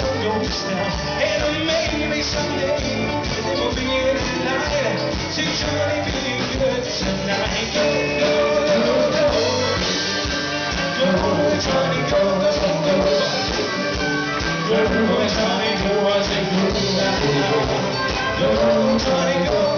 so go just now. And maybe someday there will be a night to try to be good tonight. Go, go, go, go. Go, Johnny, go, go, go. Go, Johnny, go, I say go. Go, Johnny, go.